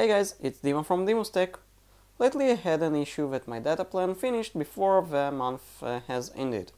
Hey guys, it's Dima from DimusTech. Lately I had an issue that my data plan finished before the month uh, has ended.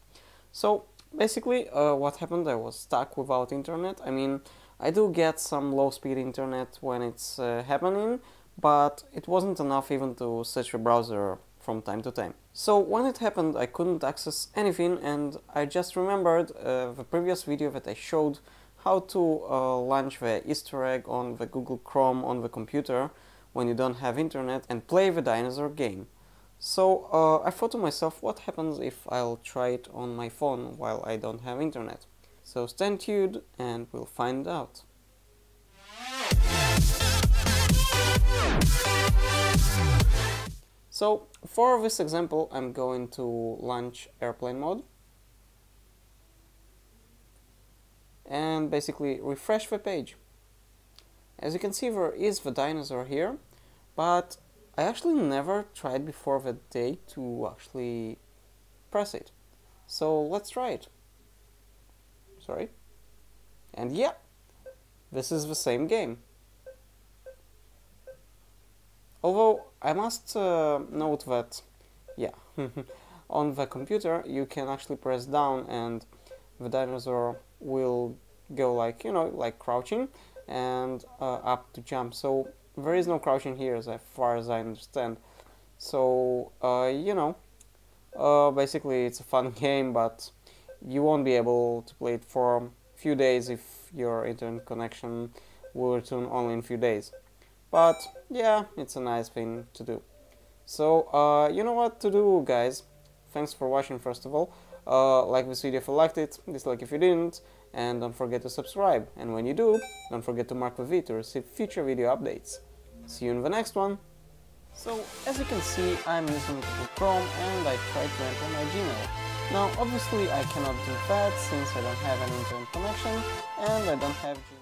So basically uh, what happened, I was stuck without internet. I mean, I do get some low speed internet when it's uh, happening, but it wasn't enough even to search the browser from time to time. So when it happened I couldn't access anything and I just remembered uh, the previous video that I showed how to uh, launch the Easter egg on the Google Chrome on the computer when you don't have internet and play the dinosaur game. So uh, I thought to myself what happens if I'll try it on my phone while I don't have internet. So stay tuned and we'll find out. So for this example I'm going to launch airplane mode and basically refresh the page. As you can see there is the dinosaur here but I actually never tried before the day to actually press it. So let's try it. Sorry. And yeah, this is the same game. Although I must uh, note that, yeah, on the computer you can actually press down and the dinosaur will go like, you know, like crouching and uh, up to jump. So there is no crouching here as far as I understand. So, uh, you know, uh, basically it's a fun game, but you won't be able to play it for a few days if your internet connection will return only in a few days. But yeah, it's a nice thing to do. So uh, you know what to do guys. Thanks for watching first of all. Uh, like this video if you liked it, dislike if you didn't, and don't forget to subscribe. And when you do, don't forget to mark the V to receive future video updates. See you in the next one! So, as you can see, I'm using Google Chrome and I tried to enter my Gmail. Now, obviously I cannot do that since I don't have an internet connection and I don't have Gmail.